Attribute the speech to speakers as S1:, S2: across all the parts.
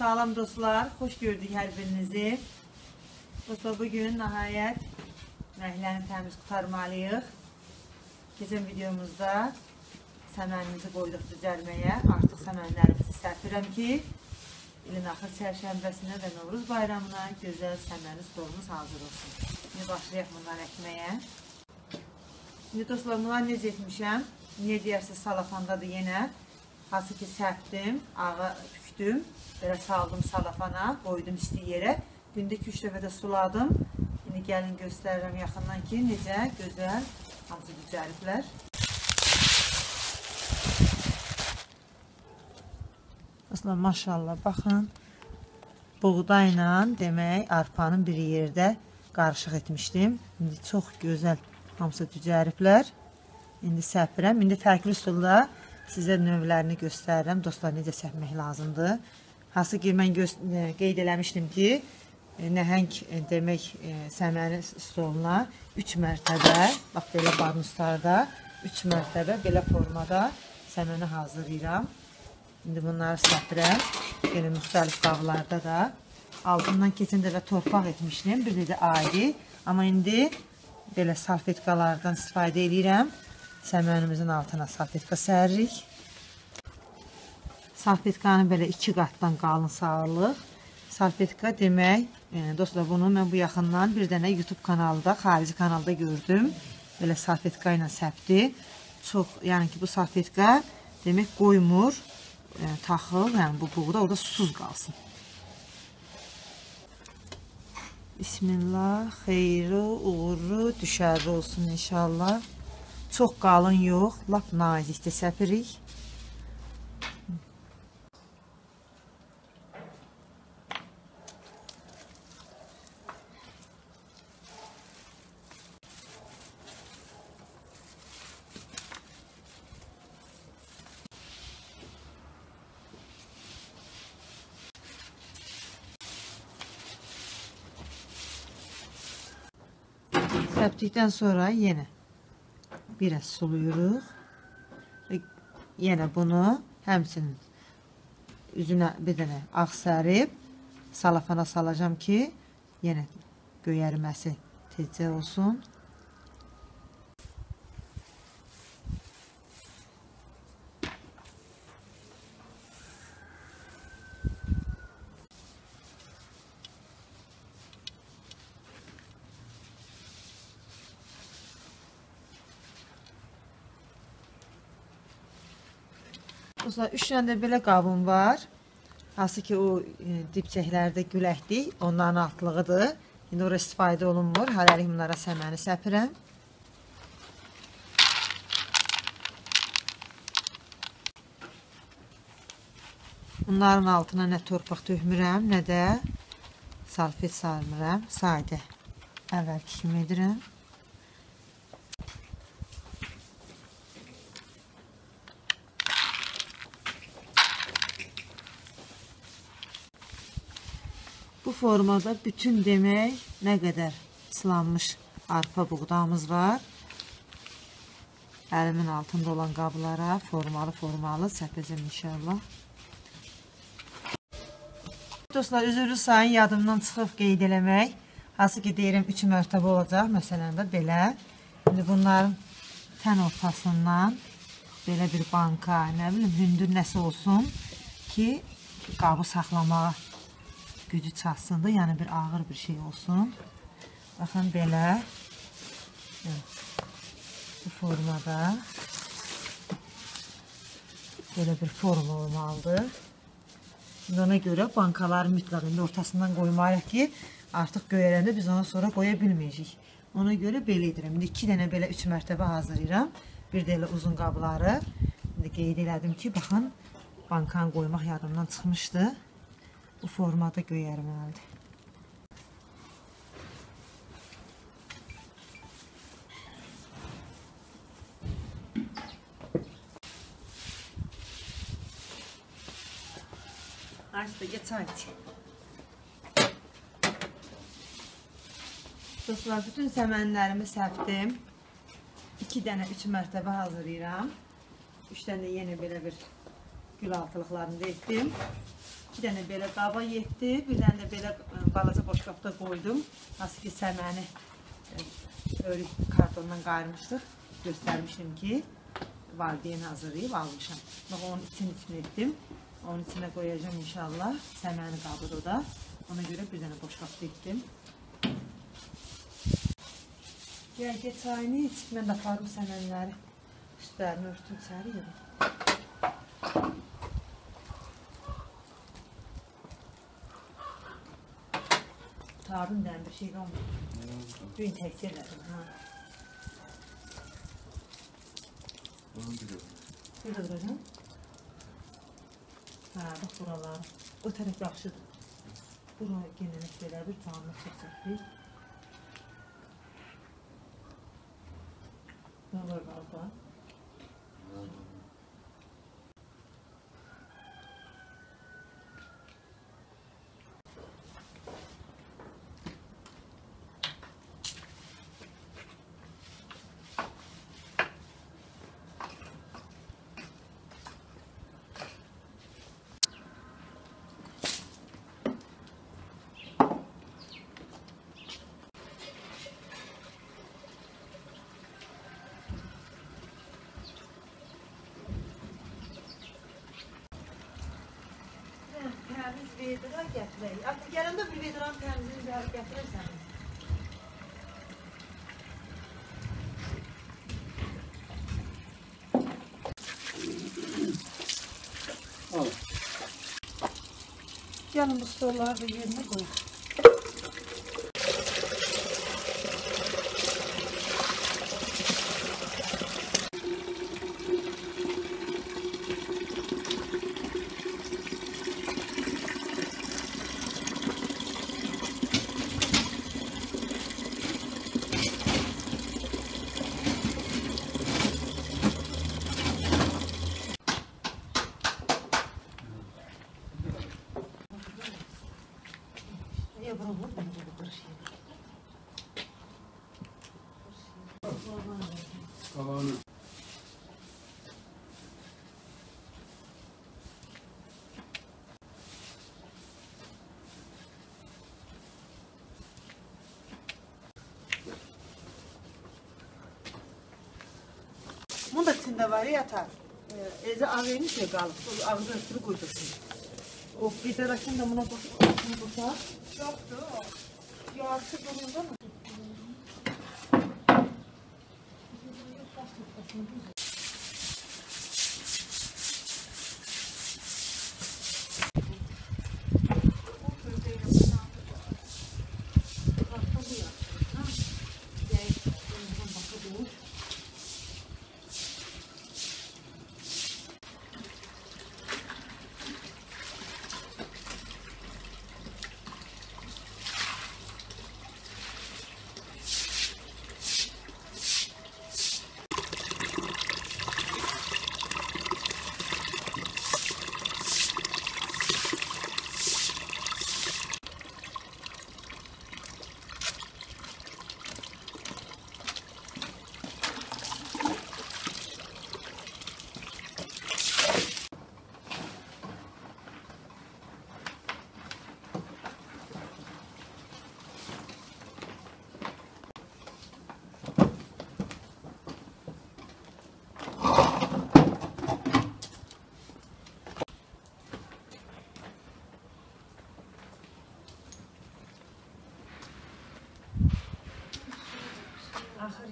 S1: Salam dostlar, xoş gördük hər birinizi. Dostlar, bugün nəhayət məhlərini təmiz qutarmalıyıq. Keçən videomuzda səmənimizi qoyduq düzəlməyə. Artıq səmənlərimizi səpirəm ki, ilin axır çərşənbəsinə və Novruz bayramına gözəl səməni stolumuz hazır olsun. İndi başlayaq bunları əkməyə. İndi dostlar, bunları necə etmişəm? Niyə deyərsiniz, salafandadır yenə. Hansı ki, səpdim, ağa pükdüm, belə saldım salafana, qoydum isti yerə. Gündə 2-3 dəfə də suladım. İndi gəlin göstərirəm yaxından ki, necə gözəl hamısı düzəliblər. Aslında maşallah, baxın. Buğdayla demək, arpanın bir yerdə qarışıq etmişdim. İndi çox gözəl hamısı düzəliblər. İndi səpirəm. İndi fərqli üsulda sizə növlərini göstərirəm. Dostlar, necə səpmək lazımdır. Hansı ki, mən e, qeyd eləmişdim ki, e, nəhəng e, demək səməni stoluna 3 mərtəbə, bax belə barnuslarda 3 mərtəbə belə formada səməni hazırlayıram. İndi bunları səpirəm. Yenə müxtəlif qablarda da. Altından keçən dəfə torpaq etmişdim, bir də ayrı. Amma indi belə salfetkalardan istifadə edirəm. Səmənimizin altına salfetka səririk. Salfetkanı belə iki qatdan qalın sarılıq. Salfetka demək, yəni dostlar bunu mən bu yaxından bir dənə YouTube kanalında, xarici kanalda gördüm. Belə salfetka ilə səpdi. Çox, yəni ki bu salfetka demək qoymur, yəni, taxıl, yəni bu buğda orada susuz qalsın. Bismillah, xeyri, uğurlu, düşərli olsun inşallah. Çox qalın yox, lap nazikdə səpirik. Səpdikdən sonra yenə biraz suluyuruq. Və yenə bunu həmsinin üzünə bir dənə ağ sərib salafana salacam ki, yenə göyərməsi tezcə olsun. Dostlar, üç dənə də belə qabım var. Hansı ki, o e, dipçəklərdə güləkdik, onların altlığıdır. İndi ora istifadə olunmur. Hələlik bunlara səməni səpirəm. Bunların altına nə torpaq tökmürəm, nə də salfet sarmıram. Sadə əvvəlki kimi edirəm. Formada bütün demək nə qədər ıslanmış arpa buğdamız var. Əlimin altında olan qablara formalı-formalı səpəcəm inşallah. Dostlar, üzürlü sayın yadımdan çıxıb qeyd eləmək. Hansı ki, deyirəm 3 mərtəbə olacaq. Məsələn də belə. İndi bunların tən ortasından belə bir banka, nə bilim, hündür nəsə olsun ki, qabı saxlamağa gücü çatsın da, yəni bir ağır bir şey olsun. Baxın belə. Bu formada belə bir form olmalıdır. Şimdi ona görə bankaları mütləq indi ortasından qoymalıyıq ki, artıq göyərəndə biz onu sonra qoya bilməyəcəyik. Ona görə belə edirəm. İndi 2 dənə belə 3 mərtəbə hazırlayıram. Bir də elə uzun qabları. İndi qeyd elədim ki, baxın, bankanı qoymaq yadımdan çıxmışdı bu formada göyərməlidir. Açdı, geç aç. Dostlar, bütün səmənlərimi səpdim. 2 dənə 3 mərtəbə hazırlayıram. 3 dənə yenə belə bir gül altılıqlarını da etdim. Bir dənə belə qaba yetdi, bir dənə də belə balaca boşqabda qoydum. Nasıl ki səməni ə, örük kartondan qayırmışdıq. Göstərmişdim ki, valideyn hazırlayıb almışam. Bax onun için için etdim. Onun içine koyacağım inşallah. Səməni qabıdır o da. Ona görə bir dənə boşqabda etdim. Gəl get çayını iç. Mən də aparım səmənləri. Üstlərini örtüm içəri yedim. Tarım dənə bir şey qalmadı. Gün təkcə elədim. Ha. Bir də duracağım. Ha, bax buralar. O tərəf yaxşıdır. Bura genəllik belə bir tamamı çox çəkdik. Ne var vedra gətirək. Artıq gələndə bir vedranın təmizini gətirərsən.
S2: Al.
S1: Gəlin bu stolları da yerinə qoyaq. Da içində var ya yatar. Ee, Eze ağıymış ya qalıb. O ağzı ötürü qoydursun. O bir tərəfini də buna bax. Bunu tutar. Yoxdur o. Yarısı bununda mı?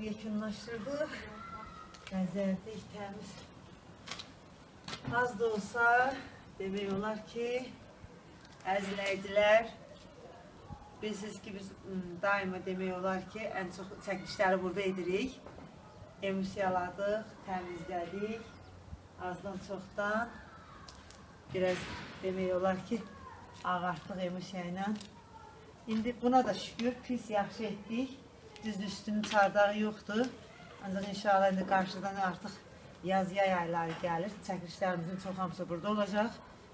S1: Yekunlaşdırdıq. Bəzərdik, təmiz. Az da olsa demək olar ki, əzləyicilər, bilirsiniz ki, biz daima demək olar ki, ən çox çəkilişləri burada edirik. Emulsiyaladıq, təmizlədik, azdan çoxdan. Biraz demək olar ki, ağartdıq emulsiya ilə. İndi buna da şükür pis yaxşı etdik. Düzdür üstünün çardağı yoxdur. Ancaq inşallah indi qarşıdan artıq yaz yay ayları gəlir. Çəkilişlərimizin çox hamısı burada olacaq.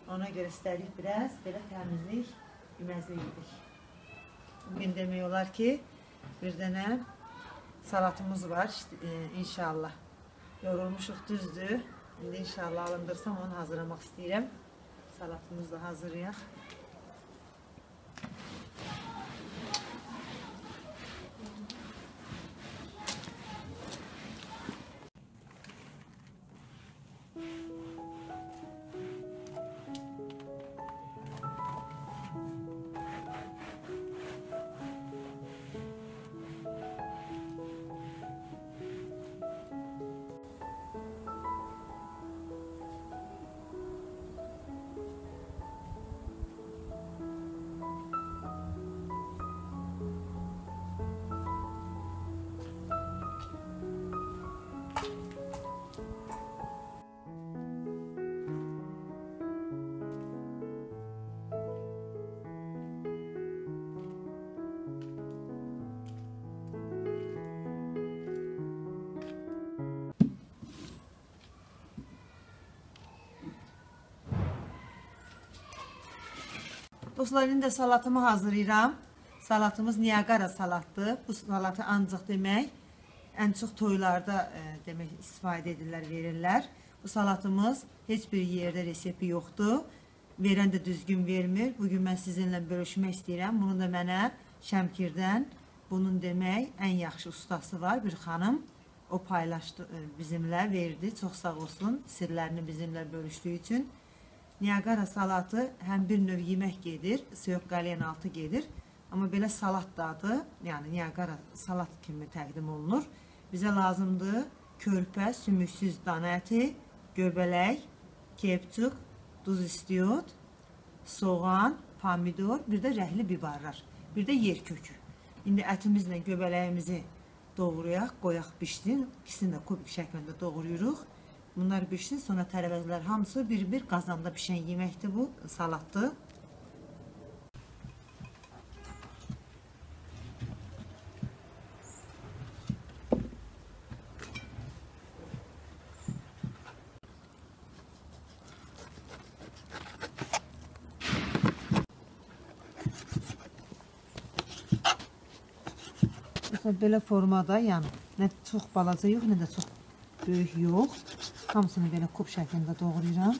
S1: Ona görə istədik biraz belə təmizlik, yeməzlik edik. Bugün demək olar ki, bir dənə salatımız var işte, e, inşallah. Yorulmuşuq düzdür. İndi inşallah alındırsam onu hazırlamaq istəyirəm. Salatımızı da hazırlayaq. Dostlar, indi də salatımı hazırlayıram. Salatımız Niagara salatdır. Bu salatı ancaq demək, ən çox toylarda e, demək istifadə edirlər, verirlər. Bu salatımız heç bir yerdə resepti yoxdur. Verən də düzgün vermir. Bu gün mən sizinlə bölüşmək istəyirəm. Bunu da mənə Şəmkirdən bunun demək ən yaxşı ustası var bir xanım. O paylaşdı e, bizimlə, verdi. Çox sağ olsun sirlərini bizimlə bölüşdüyü üçün. Niagara salatı həm bir növ yemək gedir, soyuq qəlyan altı gedir. Amma belə salat da adı, yəni Niagara salat kimi təqdim olunur. Bizə lazımdır körpə, sümüksüz dana əti, göbələk, kepçuk, duz istiyot, soğan, pomidor, bir də rəhli bibarlar, bir də yer kökü. İndi ətimizlə göbələyimizi doğrayaq, qoyaq bişsin. İkisini də kubik şəklində doğrayırıq. Bunlar bişsin, sonra tərəvəzlər hamısı bir-bir qazanda bişən yeməkdir bu, salatdır. Belə formada, yəni nə çox balaca yox, nə də çox böyük yox. Hamısını belə kub şəklində doğrayıram.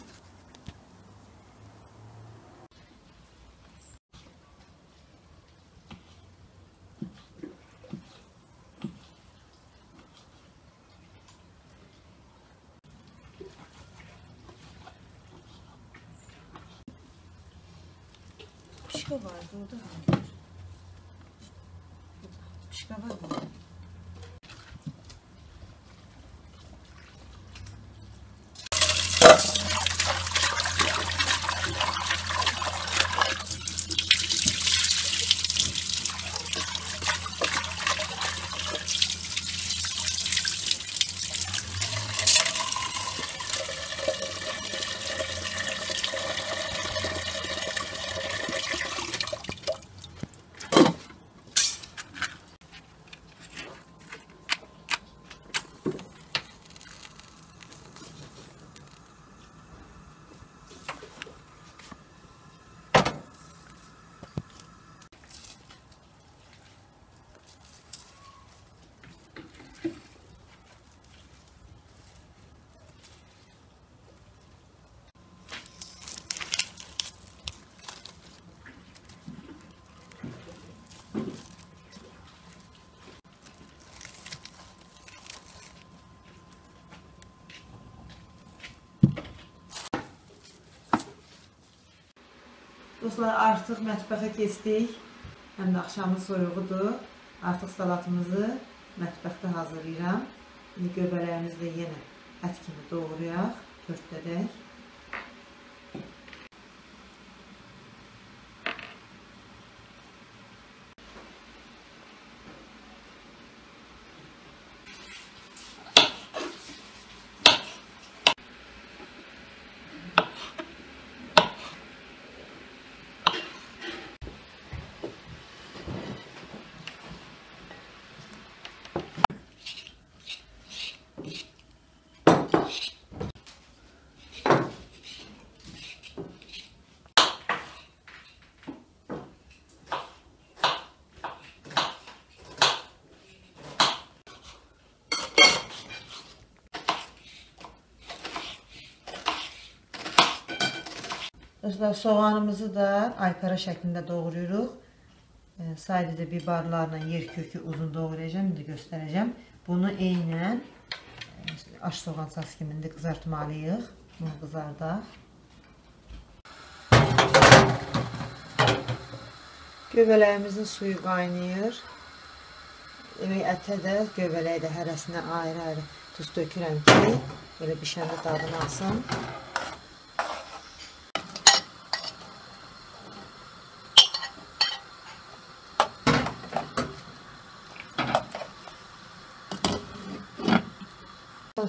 S1: Pişka vardı orada. Pişka var mı? Dostlar, artıq mətbəxə keçdik. Həm də axşamın soyuğudur. Artıq salatımızı mətbəxdə hazırlayıram. İndi göbələyimizi də yenə ət kimi doğrayaq, pörtlədək. Dostlar, soğanımızı da aypara şəklində doğrayırıq. E, sadəcə bibarlarla yer kökü uzun doğrayacağım, indi göstərəcəm. Bunu eynən e, aş soğan sas kimi indi qızartmalıyıq. Bunu qızardaq. Göbələyimizin suyu qaynayır. Demək ətə də, göbələyə də hərəsinə ayrı-ayrı duz tökürəm ki, belə bişəndə dadını alsın.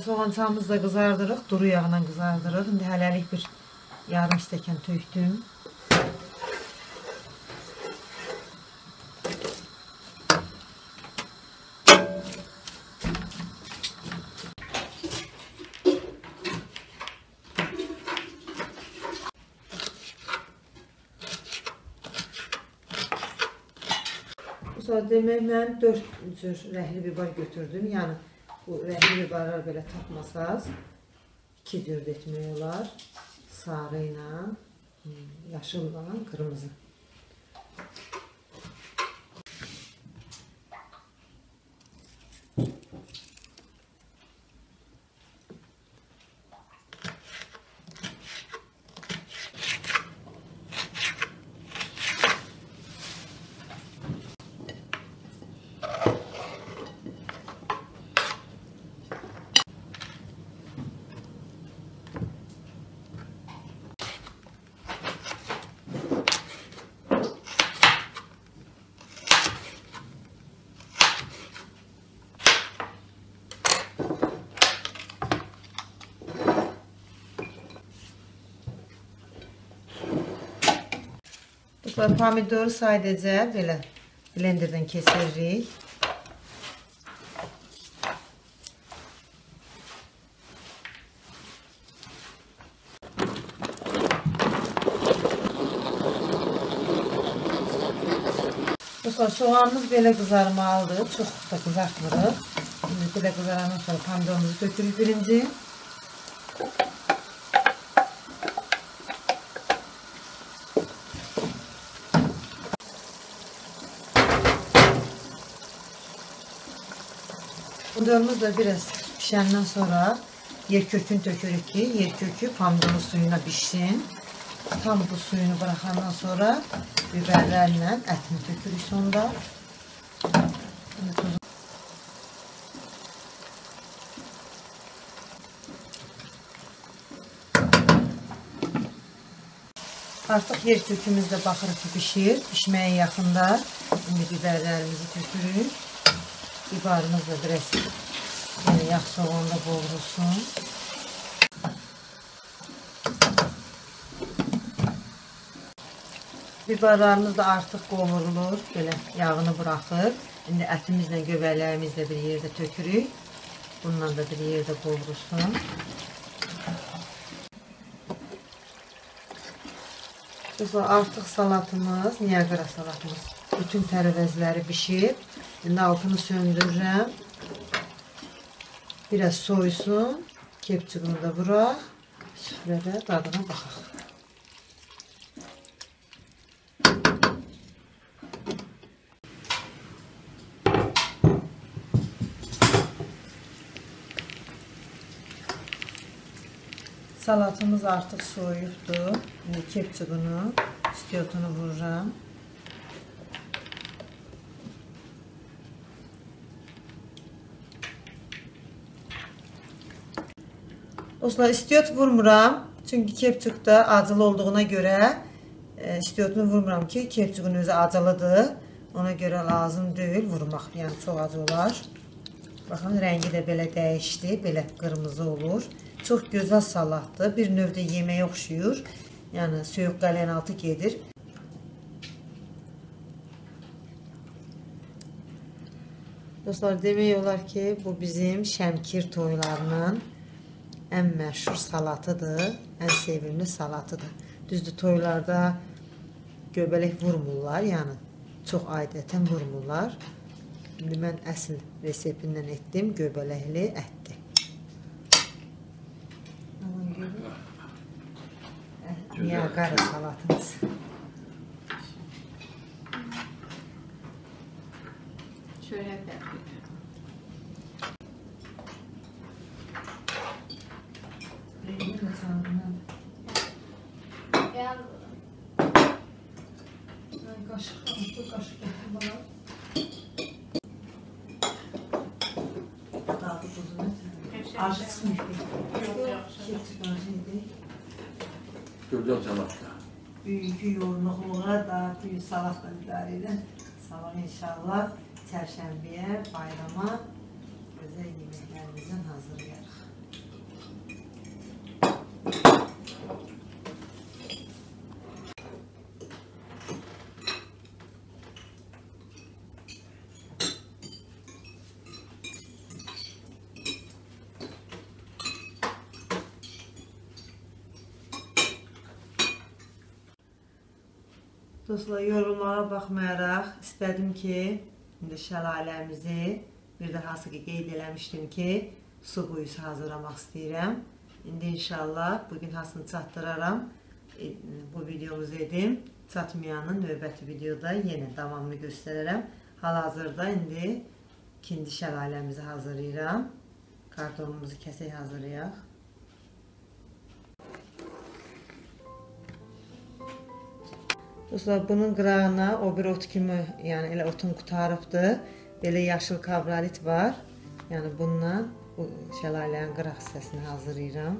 S1: Soğançamızı da qızardırıq, duru yağla qızardırıq. İndi hələlik bir yarım stəkan tökdüm. Sonra demək mən 4 cür rəhli bibar götürdüm. Yəni bu rəhli bibarlar belə tapmasaz 2 cür də etmək olar. Sarı ilə, hmm, yaşılla, qırmızı. Dostlar, pomidoru sadəcə belə blenderdən keçiririk. Dostlar, soğanımız belə qızarmalıdır. Çox da qızartmırıq. Şimdi belə qızarandan sonra pomidorumuzu tökürük birinci. Pomidorumuz da biraz pişenden sonra yer kökünü tökürük ki yer kökü pomidorun suyuna pişsin. Tam bu suyunu bırakandan sonra biberlerle etini tökürük sonda. Artık yer kökümüzde baxırıq ki pişir. Pişməyə yaxında. İndi biberlərimizi tökürük. Bibarımız da biraz yani yağ soğanda qovrulsun. Biberlərimiz də artıq qovurulur. Belə yağını buraxır. İndi ətimizlə göbələyimizlə bir yerdə tökürük. Bundan da bir yerdə qovrulsun. Dostlar, artıq salatımız, Niagara salatımız bütün tərəvəzləri bişib. İndi altını söndürürəm. Biraz soysun. Kepçuğunu da vuraq. Süfrədə dadına baxaq. Salatımız artıq soyuqdur. İndi kepçuğunu, istiotunu vururam. Dostlar, istiot vurmuram. Çünki kepçukda acılı olduğuna görə e, istiotunu vurmuram ki, kepçuğun özü acılıdır. Ona görə lazım deyil vurmaq. Yəni çox acı olar. Baxın, rəngi də belə dəyişdi. Belə qırmızı olur. Çox gözəl salatdır. Bir növdə yeməyə oxşuyur. Yəni soyuq qəlyan altı gedir. Dostlar, demək olar ki, bu bizim Şəmkir toylarının ən məşhur salatıdır, ən sevimli salatıdır. Düzdür, toylarda göbələk vurmurlar, yəni çox adətən vurmurlar. İndi mən əsl reseptindən etdim, göbələkli ətdir. Aman görün. Ya qara salatımız.
S3: Çörək də.
S1: Keçi acıydı.
S2: Gözəl salatda.
S1: Bugünkü yoğunluqluğa da bir salat da bilərilə. Sabah inşallah çərşənbəyə, bayrama Dostlar, yorumlara baxmayaraq istədim ki, indi şəlaləmizi bir də hansı ki qeyd eləmişdim ki, su quyusu hazırlamaq istəyirəm. İndi inşallah bu gün hasını çatdıraram. E, Bu videomuzu edim. Çatmayanın növbəti videoda yenə davamını göstərərəm. Hal-hazırda indi ikinci şəlaləmizi hazırlayıram. Kartonumuzu kəsək hazırlayaq. Dostlar, bunun qırağına o bir ot kimi, yəni elə otun qutarıbdır. Belə yaşıl kabralit var. Yəni bundan bu şəlalənin qıraq hissəsini hazırlayıram.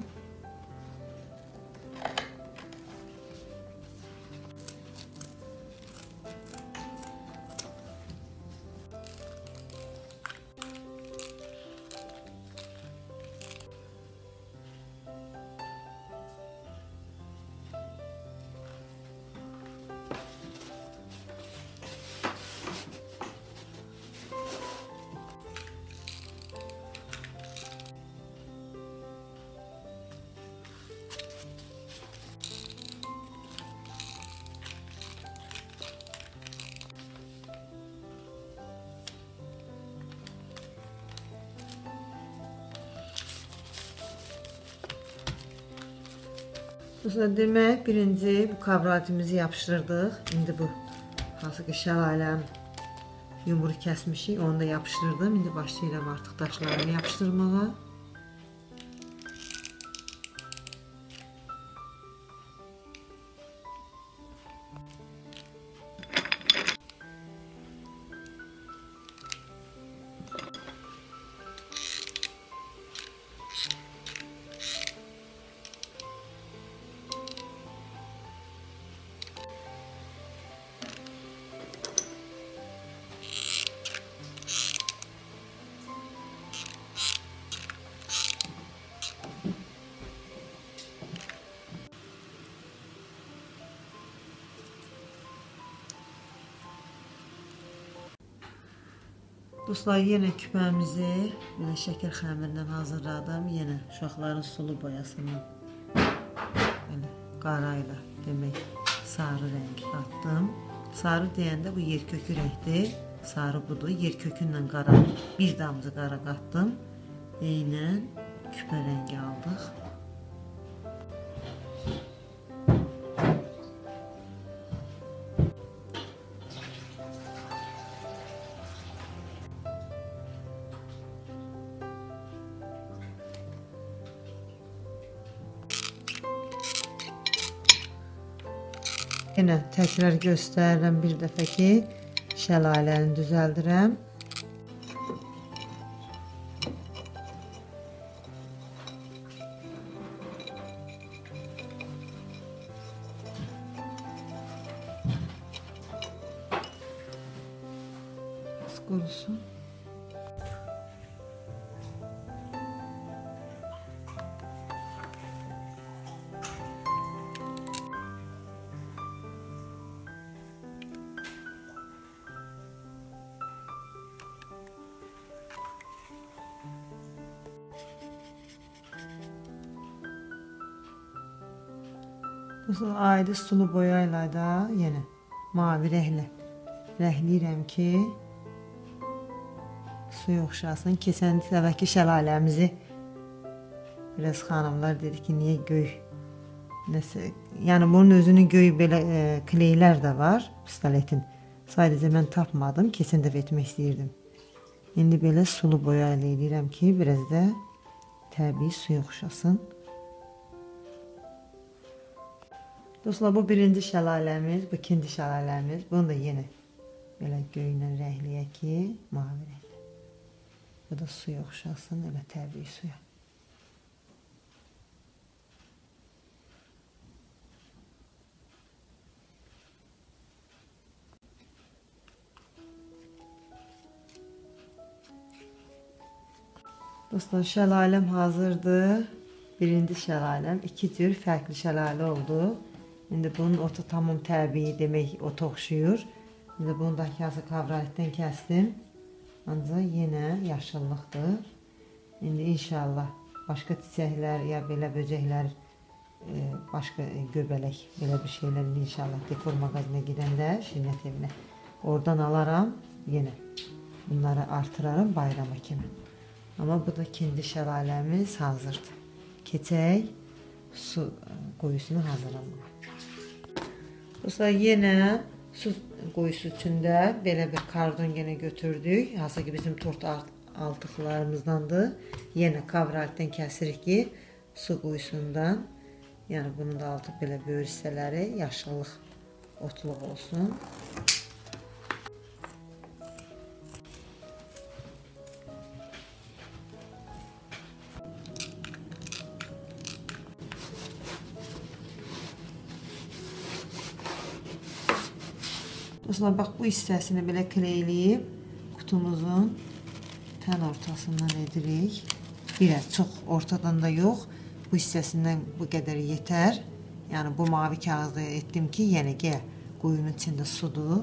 S1: Dostlar, demək birinci bu kabratimizi yapışdırdıq. İndi bu hansı ki şəlaləm yumru kəsmişik, onu da yapışdırdım. İndi başlayıram artıq daşlarımı yapışdırmağa. Dostlar, yenə küpəmizi belə şəkər xəmirindən hazırladım. Yenə uşaqların sulu boyasını belə qara ilə demək sarı rəng atdım. Sarı deyəndə bu yer kökü rəngdir. Sarı budur. Yer kökünlə qara bir damcı qara qatdım. Eynən küpə rəngi aldıq. Yenə təkrar göstərirəm bir dəfə ki, şəlaləni düzəldirəm. Ayrı sulu boyayla da yenə mavi rənglə rəngləyirəm ki, suya oxşasın. Keçən dəfəki şəlaləmizi biraz xanımlar dedi ki, niyə göy Nəsə, yəni bunun özünün göy belə e, kleylər də var, pistoletin. Sadəcə mən tapmadım, keçən dəfə etmək istəyirdim. İndi belə sulu boya ilə eləyirəm ki, biraz da təbii suya oxşasın. Dostlar, bu birinci şəlaləmiz, bu ikinci şəlaləmiz. Bunu da yenə belə göylə rəngləyək ki, mavi rənglə. Bu da suya oxşasın, elə təbii suya. Dostlar, şəlaləm hazırdır. Birinci şəlaləm, iki cür fərqli şəlalə oldu. İndi bunun otu tamam təbii demək, ot oxşuyur. İndi bunu da yazı kavraletdən kəsdim. Ancaq yenə yaşıllıqdır. İndi inşallah başqa çiçəklər ya belə böcəklər, e, başqa e, göbələk, belə bir şeylər inşallah dekor mağazinə gedəndə, Şirinət evinə oradan alaram yenə. Bunları artıraram bayrama kimi. Amma bu da ikinci şəlaləmiz hazırdır. Keçək su qoyusunu hazırlamağa. Dostlar, yenə su qoyusu üçün də belə bir kardon yenə götürdük. Hansı ki bizim tort altıqlarımızdandır. Yenə kavraltdan kəsirik ki, su qoyusundan, yəni bunun da altı belə böyük hissələri yaşıllıq otluq olsun. Dostlar, bax bu hissəsini belə kleyləyib qutumuzun tən ortasından edirik. Biraz çox ortadan da yox. Bu hissəsindən bu qədər yetər. Yəni bu mavi kağızda etdim ki, yenə gəl quyunun içində sudur.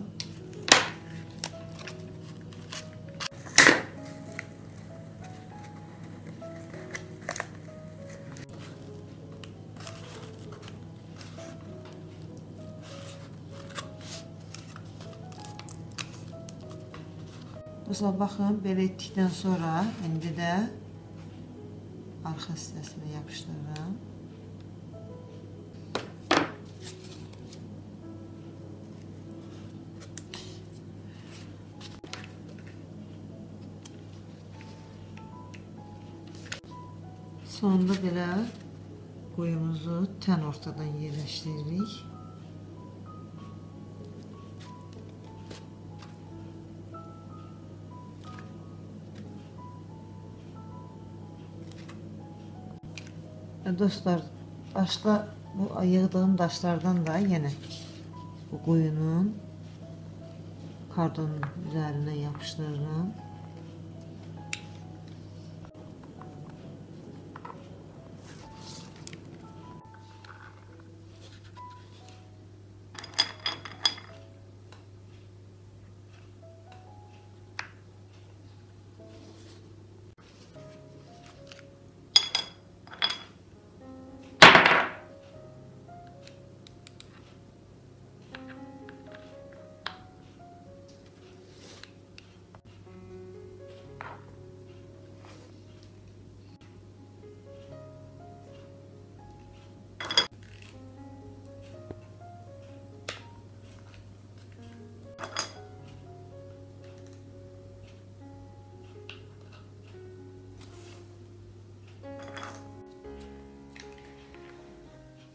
S1: Dostlar, baxın, belə etdikdən sonra indi də arxa hissəsinə yapışdırıram. Sonunda belə qoyumuzu tən ortadan yerləşdiririk. Dostlar, daşlar bu yığdığım daşlardan da yenə bu quyunun kardonun üzərinə yapışdırıram.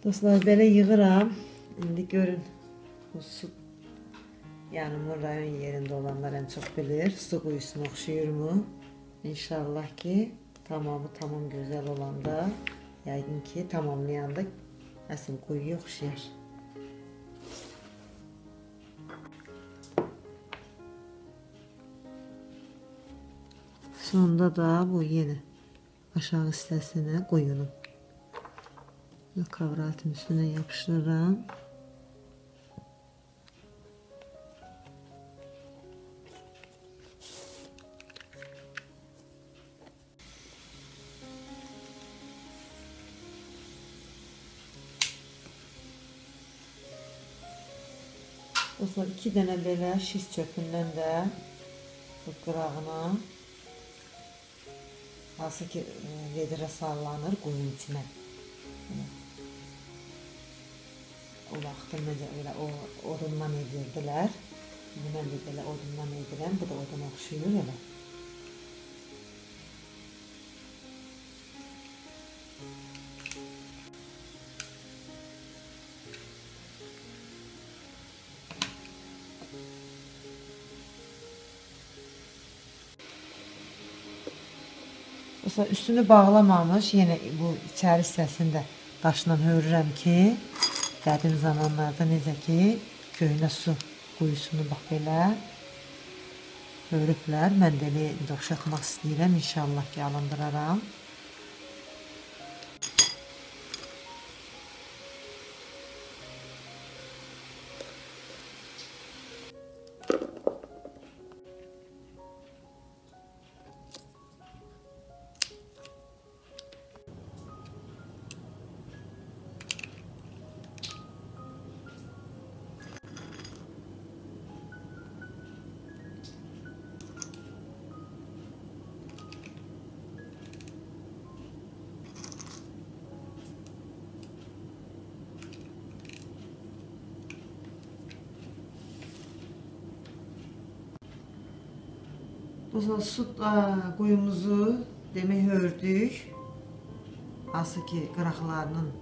S1: Dostlar belə yığıram. İndi görün bu su yəni bu rayon yerində olanlar ən çox bilir. Su quyusuna oxşuyurmu? İnşallah ki tamamı tamam gözəl olanda, yəqin ki tamamlayanda əsl quyuya oxşayar. Sonda da bu yenə aşağı hissəsinə quyunun kavratın üstüne yapıştırırım. Dostlar iki dənə belə şiş çöpündən də bu qırağına hansı ki vedrə sallanır quyun içinə. O vaxt necə elə o odundan edirdilər. İndi mən də belə odundan edirəm. Bu da odun oxşuyur elə. Üstünü bağlamamış, yenə bu içəri hissəsində daşla hörürəm ki, qədim zamanlarda necə ki, köhnə su quyusunu bax belə hörüblər. Mən də elə indi oxşatmaq istəyirəm, inşallah ki, alındıraram. Bu su ə, quyumuzu demək hördük. Hansı ki, qıraqlarının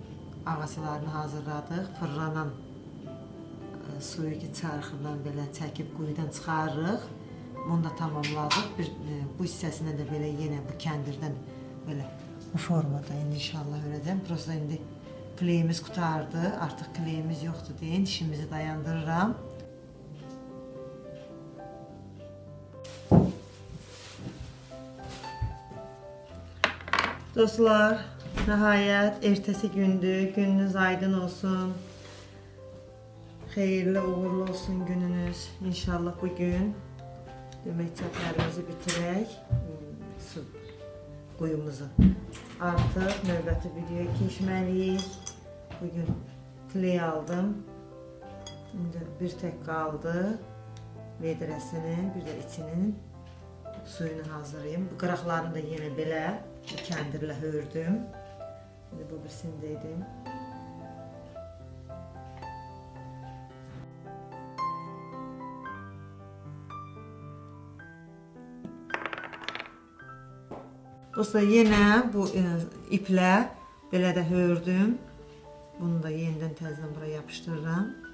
S1: ağaclarını hazırladıq. Fırlanan ə, suyu ki, çarxından belə çəkib quyudan çıxarırıq. Bunu da tamamladıq. Bir ə, bu hissəsinə də belə yenə bu kəndirdən belə bu formada indi inşallah hörəcəm. Prosta indi kleyimiz qutardı. Artıq kleyimiz yoxdur deyin. İşimizi dayandırıram. Dostlar, nəhayət ertəsi gündür. Gününüz aydın olsun. Xeyirli, uğurlu olsun gününüz. İnşallah bu gün demək çəpərimizi bitirək. Su quyumuzu. Artıq növbəti videoya keçməliyik. Bu gün kley aldım. İndi bir tək qaldı. Vedrəsinin, bir də içinin suyunu hazırlayım. Bu qıraqlarını da yenə belə bu kəndirlə hördüm. İndi bu birisini də edim. Dostlar, yenə bu e, iplə belə hördüm. Bunu da yenidən təzədən bura yapışdırıram.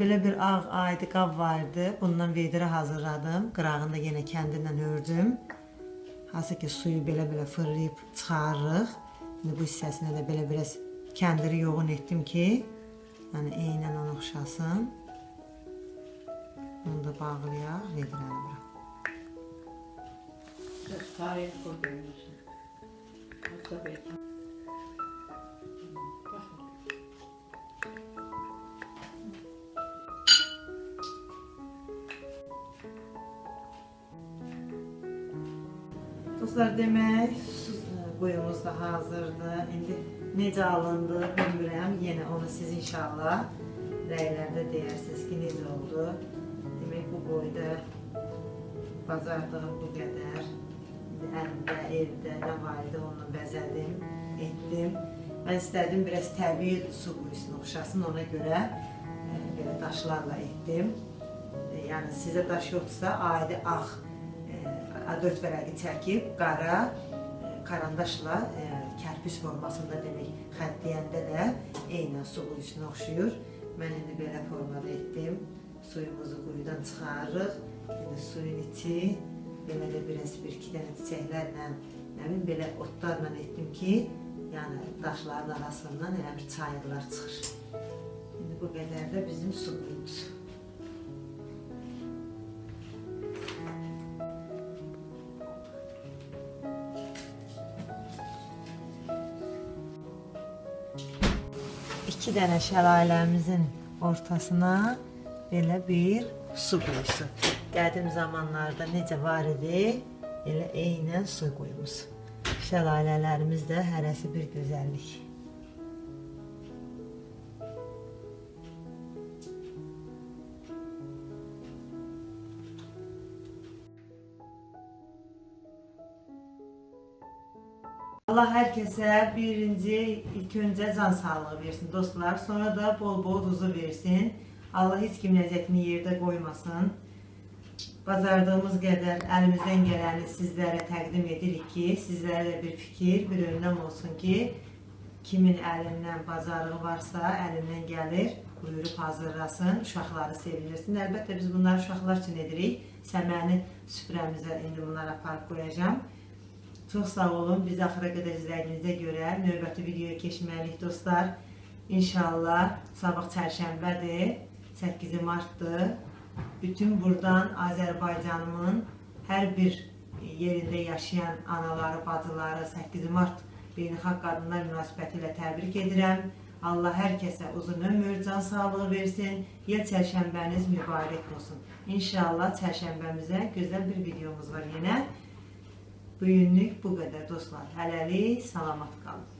S1: Belə bir ağ aydı qab vardı. Bundan vedrə hazırladım. Qırağını da yenə kəndirlə ördüm. Hansı ki suyu belə-belə fırlayıb çıxarırıq. İndi bu hissəsinə də belə biraz kəndiri yoğun etdim ki, yəni eynən ona oxşasın. Bunu da bağlayaq vedrəni bura.
S3: Tarih koyuyorsun. Tabii.
S1: Dostlar, demək, su quyumuz da hazırdır. İndi necə alındı bilmirəm. Yenə onu siz inşallah rəylərdə deyərsiniz ki, necə oldu. Demək, bu boyda bazardığım bu qədər. Əlimdə, evdə nə var idi, onu bəzədim, etdim. Mən istədim biraz təbii su quyusuna oxşasın, ona görə e, belə daşlarla etdim. E, yəni sizə daş yoxdursa, adi ağ A4 vərəqi çəkib qara e, karandaşla e, kərpic formasında demək xəttləyəndə də eynən su quyusuna oxşuyur. Mən indi belə formada etdim. Suyumuzu quyudan çıxarırıq. İndi suyun içi belə də biraz bir iki dənə çiçəklərlə, nə bilim belə otlarla etdim ki, yəni daşların arasından elə bir çayırlar çıxır. İndi bu qədər də bizim su iki dənə şəlaləmizin ortasına belə bir su quyusu. Qədim zamanlarda necə var idi, elə eynən su quyumuz. Şəlalələrimiz də hərəsi bir gözəllik. Allah hər kəsə birinci, ilk öncə can sağlığı versin dostlar, sonra da bol-bol huzur versin. Allah heç kimin əziyyətini yerdə qoymasın. Bacardığımız qədər əlimizdən gələni sizlərə təqdim edirik ki, sizlərə də bir fikir, bir önləm olsun ki, kimin əlindən bacarığı varsa, əlindən gəlir, buyurub hazırlasın, uşaqları sevinirsin. Əlbəttə biz bunları uşaqlar üçün edirik. Səməni süfrəmizə indi bunları aparıb qoyacağam. Çox sağ olun. Bizi axıra qədər izlədiyinizə görə növbəti videoya keçməliyik dostlar. İnşallah sabah çərşənbədir. 8 martdır. Bütün buradan Azərbaycanımın hər bir yerində yaşayan anaları, bacıları 8 mart Beynəlxalq Qadınlar münasibəti ilə təbrik edirəm. Allah hər kəsə uzun ömür, can sağlığı versin. Yıl çərşənbəniz mübarək olsun. İnşallah çərşənbəmizə gözəl bir videomuz var yenə. Bu günlük bu qədər dostlar. Hələlik salamat qalın.